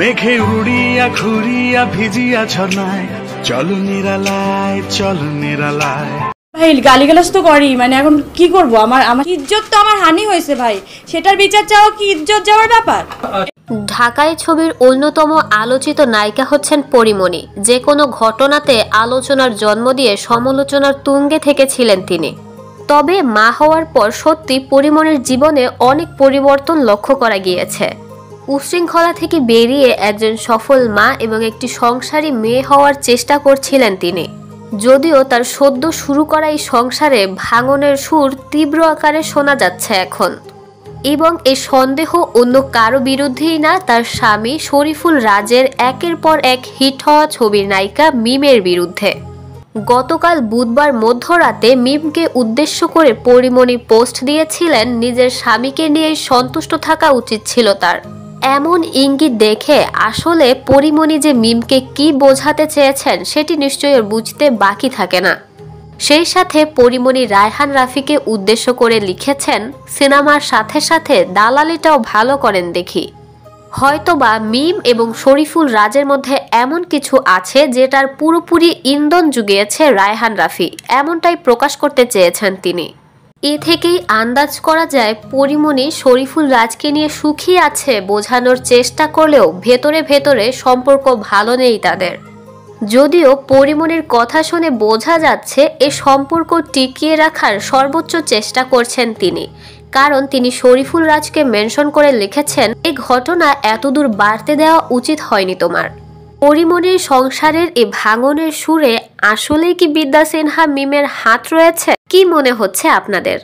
মেঘে উড়িয়া ঘুরিয়া ভিজিয়া ঝর্ণায়। চল নিরালায় চল নিরালায়। ভাই গালিগালাজ তো করি মানে এখন কি করব? আমার আমার ইজ্জত তো আমার হানি হয়েছে ভাই। সেটার বিচার চাও কি ইজ্জত যাওয়ার ব্যাপার? ঢাকায় ছবির অন্যতম আলোচিত নায়িকা হচ্ছেন পরিমণি। যে কোনো ঘটনাতে আলোচনার জন্ম দিয়ে সমালোচনার তুঙ্গে থেকেছিলেন তিনি। তবে মা হওয়ার পর সত্যি পরিমণির জীবনে অনেক পরিবর্তন লক্ষ্য করা গিয়েছে। উশৃঙ্খলা থেকে বেরিয়ে একজন সফল মা এবং একটি সংসারী মেয়ে হওয়ার চেষ্টা করছিলেন তিনি। যদিও তার সদ্য শুরু করা এই সংসারে ভাঙনের সুর তীব্র আকারে শোনা যাচ্ছে এখন। এবং এই সন্দেহ অন্য কারও বিরুদ্ধেই না, তার স্বামী শরীফুল রাজের একের পর এক হিট হওয়া ছবির নায়িকা মিমের বিরুদ্ধে। গতকাল বুধবার মধ্যরাতে মিমকে উদ্দেশ্য করে পরিমণি পোস্ট দিয়েছিলেন, নিজের স্বামীকে নিয়ে সন্তুষ্ট থাকা উচিত ছিল তার। এমন ইঙ্গিত দেখে আসলে পরিমণি যে মিমকে কি বোঝাতে চেয়েছেন সেটি নিশ্চয়ই বুঝতে বাকি থাকে না। সেই সাথে পরিমণি রায়হান রাফিকে উদ্দেশ্য করে লিখেছেন, সিনেমার সাথে সাথে দালালিটাও ভালো করেন দেখি। হয়তোবা মিম এবং শরীফুল রাজের মধ্যে এমন কিছু আছে যেটার পুরোপুরি ইন্ধন জুগিয়েছে রায়হান রাফি, এমনটাই প্রকাশ করতে চেয়েছেন তিনি। এ থেকেই আন্দাজ করা যায় পরিমণি শরীফুল রাজকে নিয়ে সুখী আছে বোঝানোর চেষ্টা করলেও ভেতরে ভেতরে সম্পর্ক ভালো নেই তাদের। যদিও পরিমণির কথা শুনে বোঝা যাচ্ছে এ সম্পর্ক টিকিয়ে রাখার সর্বোচ্চ চেষ্টা করছেন তিনি, কারণ তিনি শরীফুল রাজকে মেনশন করে লিখেছেন এই ঘটনা এতদূর বাড়তে দেওয়া উচিত হয়নি তোমার। পরিমণির সংসারের এ ভাঙনের সুরে আসলেই কি বিদ্যা সিনহা মিমের হাত রয়েছে? কি মনে হচ্ছে আপনাদের?